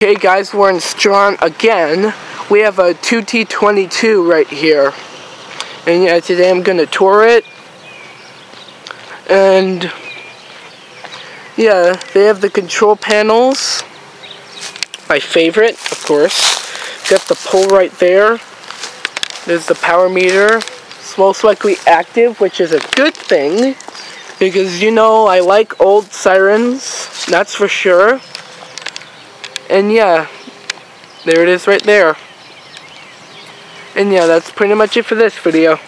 Okay guys, we're in Straughn again. We have a 2T22 right here. And yeah, today I'm gonna tour it. And yeah, they have the control panels. My favorite, of course. Got the pole right there. There's the power meter. It's most likely active, which is a good thing. Because you know I like old sirens, that's for sure. And yeah, there it is right there. And yeah, that's pretty much it for this video.